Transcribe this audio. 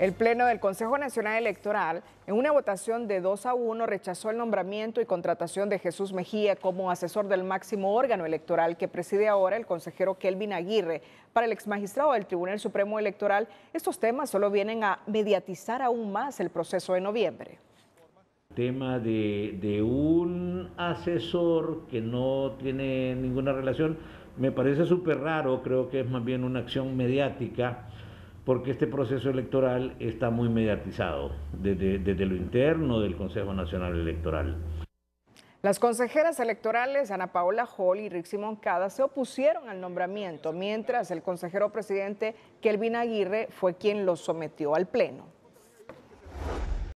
El Pleno del Consejo Nacional Electoral, en una votación de 2 a 1, rechazó el nombramiento y contratación de Jesús Mejía como asesor del máximo órgano electoral que preside ahora el consejero Kelvin Aguirre. Para el exmagistrado del Tribunal Supremo Electoral, estos temas solo vienen a mediatizar aún más el proceso de noviembre. Tema de, de un asesor que no tiene ninguna relación, me parece súper raro, creo que es más bien una acción mediática porque este proceso electoral está muy mediatizado desde, lo interno del Consejo Nacional Electoral. Las consejeras electorales Ana Paola Hall y Rixi Moncada se opusieron al nombramiento, mientras el consejero presidente Kelvin Aguirre fue quien lo sometió al Pleno.